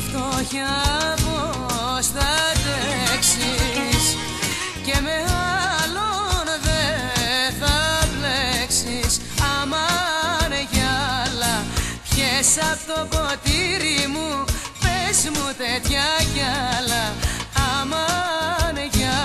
φτώχεια πως θα αντέξεις και με άλλον δεν θα μπλέξεις. Αμάν γυάλα πιες απ' το ποτήρι μου πες μου τέτοια γυάλα αμάν γυάλα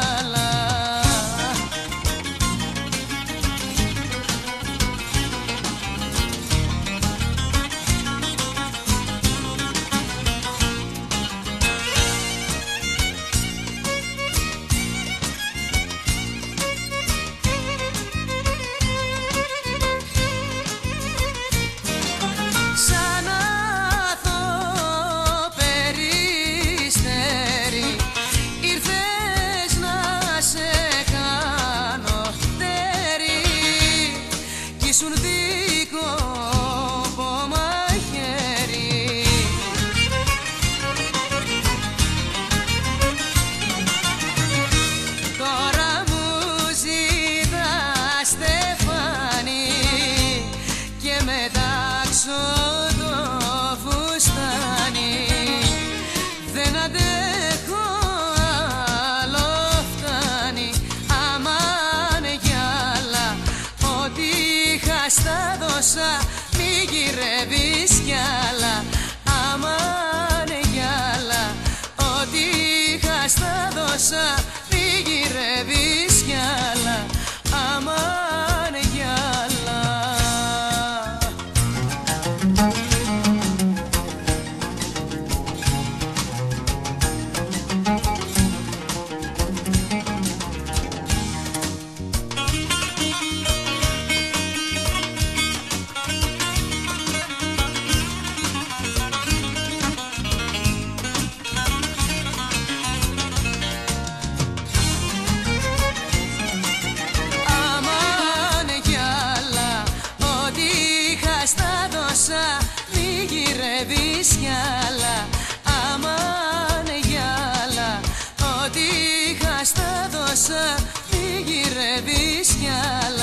το φουστάνι δεν αντέχω άλλο φτάνει. Αμάν γυάλα ό,τι είχα στα δώσα μη γυρεύεις κι άλλα γυρεύεις κι άλλα Αμάν γυάλα, ό,τι είχα στα δώσα μη γυρεύεις κι άλλα